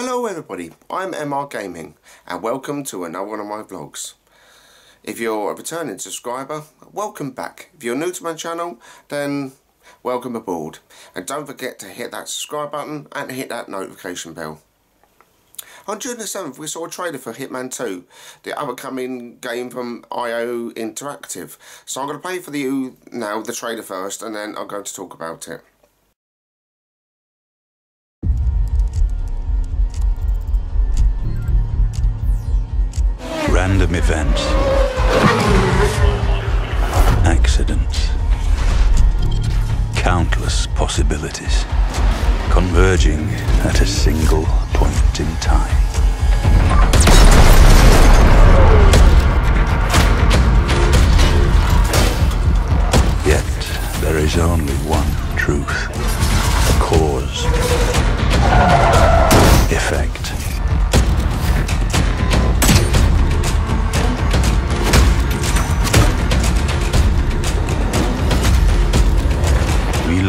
everybody, I'm MR Gaming and welcome to another one of my vlogs. If you're a returning subscriber, welcome back. If you're new to my channel, then welcome aboard. And don't forget to hit that subscribe button and hit that notification bell. On June the 7th we saw a trailer for Hitman 2, the upcoming game from IO Interactive. So I'm going to play for you now the trailer first and then I'm going to talk about it. Random events. Accidents. Countless possibilities. Converging at a single point in time. Yet there is only one truth. a Cause.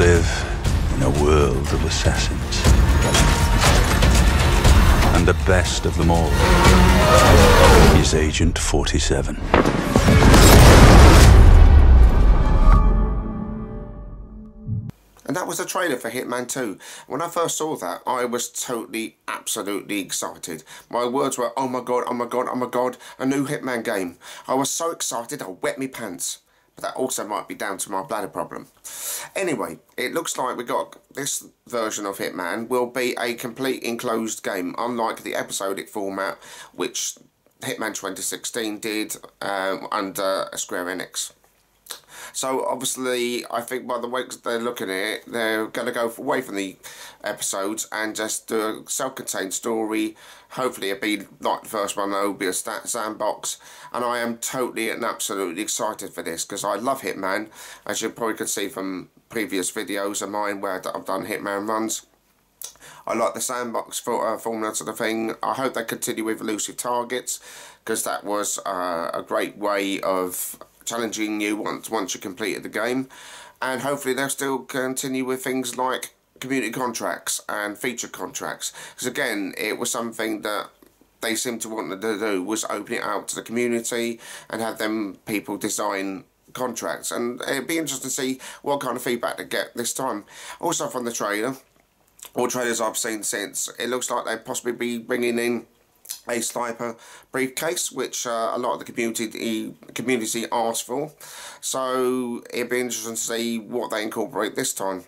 Live in a world of assassins. And the best of them all is Agent 47. And that was a trailer for Hitman 2. When I first saw that, I was totally, absolutely excited. My words were, oh my god, oh my god, oh my god, a new Hitman game. I was so excited I wet me pants. That also might be down to my bladder problem. Anyway, it looks like we got this version of Hitman will be a complete enclosed game, unlike the episodic format, which Hitman 2016 did um, under Square Enix. So obviously, I think by the way they're looking at it, they're going to go away from the episodes and just do a self-contained story. Hopefully, it'll be like the first one. It'll be a stat sandbox, and I am totally and absolutely excited for this because I love Hitman, as you probably can see from previous videos of mine where I've done Hitman runs. I like the sandbox for, uh, formula sort of thing. I hope they continue with elusive targets because that was uh, a great way of challenging you once once you completed the game. And hopefully they'll still continue with things like community contracts and feature contracts. Because again it was something that they seemed to want to do was open it out to the community and have them people design contracts. And it'd be interesting to see what kind of feedback they get this time. Also from the trailer all trailers I've seen since it looks like they'd possibly be bringing in a sniper briefcase which uh, a lot of the community community asked for. So it'd be interesting to see what they incorporate this time.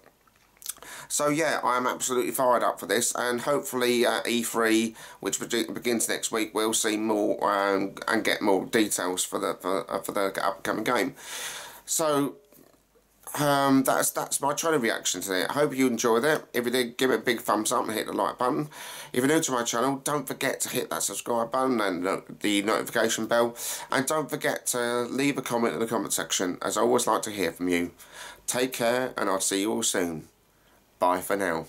So yeah I am absolutely fired up for this and hopefully uh, E3 which begins next week we'll see more um, and get more details for the for, uh, for the upcoming game. So um, that's that's my trailer reaction to it. I hope you enjoyed it. If you did, give it a big thumbs up and hit the like button. If you're new to my channel, don't forget to hit that subscribe button and the notification bell. And don't forget to leave a comment in the comment section, as I always like to hear from you. Take care, and I'll see you all soon. Bye for now.